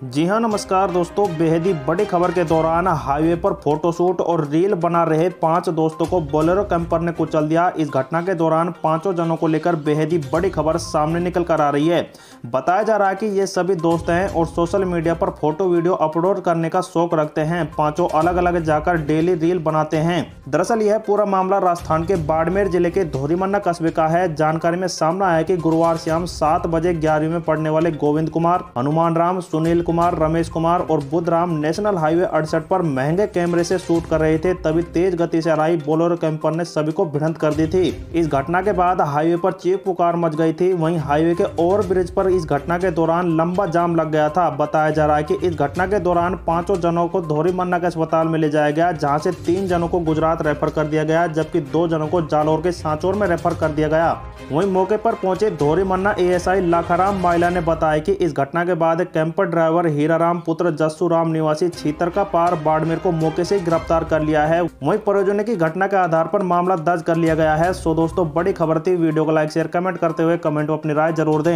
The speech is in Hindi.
जी हाँ नमस्कार दोस्तों। बेहद ही बड़ी खबर के दौरान हाईवे पर फोटोशूट और रील बना रहे पाँच दोस्तों को बोलेरो कैंपर ने कुचल दिया। इस घटना के दौरान पाँचों जनों को लेकर बेहद ही बड़ी खबर सामने निकल कर आ रही है। बताया जा रहा है कि ये सभी दोस्त हैं और सोशल मीडिया पर फ़ोटो वीडियो अपलोड करने का शौक रखते हैं। पाँचों अलग अलग जाकर डेली रील बनाते हैं। दरअसल यह पूरा मामला राजस्थान के बाड़मेर ज़िले के धोरीमन्ना कस्बे का है। जानकारी में सामने आया की गुरुवार शाम सात बजे ग्यारहवीं में पढ़ने वाले गोविंद कुमार, हनुमान राम, सुनील कुमार, रमेश कुमार और बुद्धराम नेशनल हाईवे अड़सठ पर महँगे कैमरे से शूट कर रहे थे, तभी तेज गति से आई बोलोरो कैंपर ने सभी को भिड़ंत कर दी थी। इस घटना के बाद हाईवे पर चीख पुकार मच गई थी। वहीं हाईवे के ओवर ब्रिज पर इस घटना के दौरान लंबा जाम लग गया था। बताया जा रहा है की इस घटना के दौरान पाँचों जनों को धोरी मन्ना के अस्पताल में ले जाया गया, जहाँ से तीन जनों को गुजरात रेफर कर दिया गया, जबकि दो जनों को जालोर के सांचौर में रेफर कर दिया गया। वहीं मौके पर पहुँचे धोरी मन्ना एएसआई लाखाराम माइला ने बताया कि इस घटना के बाद कैंपर ड्राइवर हीराराम पुत्र जस्सू राम निवासी छीतर का पार बाड़मेर को मौके से गिरफ़्तार कर लिया है। वहीं परियोजना की घटना के आधार पर मामला दर्ज कर लिया गया है। सो दोस्तों, बड़ी खबर थी। वीडियो को लाइक, शेयर, कमेंट करते हुए कमेंट में अपनी राय ज़रूर दें।